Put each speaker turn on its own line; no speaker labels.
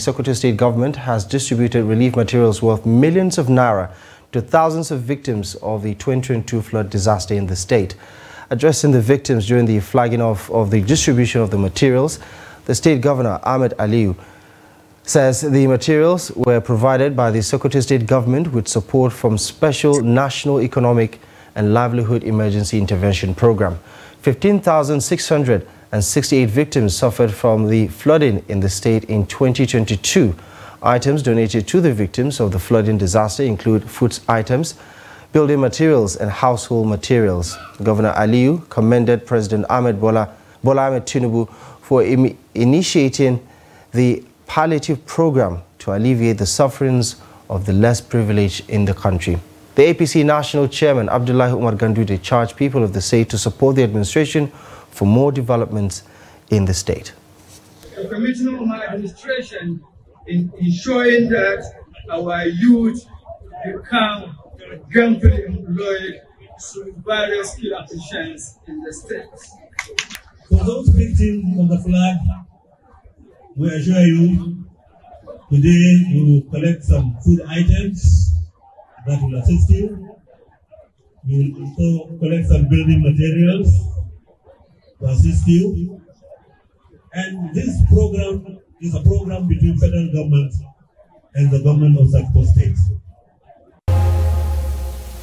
Sokoto state government has distributed relief materials worth millions of naira to thousands of victims of the 2022 flood disaster in the state. Addressing the victims during the flagging off of the distribution of the materials, the state governor, Ahmed Aliyu, says the materials were provided by the Sokoto state government with support from Special National Economic and Livelihood Emergency Intervention Program. 15,600 and 68 victims suffered from the flooding in the state in 2022. Items donated to the victims of the flooding disaster include food items, building materials and household materials. Governor Aliyu commended President Ahmed Bola, Bola Ahmed Tinubu for initiating the palliative program to alleviate the sufferings of the less privileged in the country. The APC National Chairman Abdullahi Umar Ganduje charged people of the state to support the administration for more developments in the state.
The commitment of my administration in ensuring that our youth become gainfully employed through various skill acquisitions in the state.
For those victims of the flood, we assure you today we will collect some food items that will assist you. We will also collect some building materials to assist you. And this program is a program between federal government and the government of Sokoto State.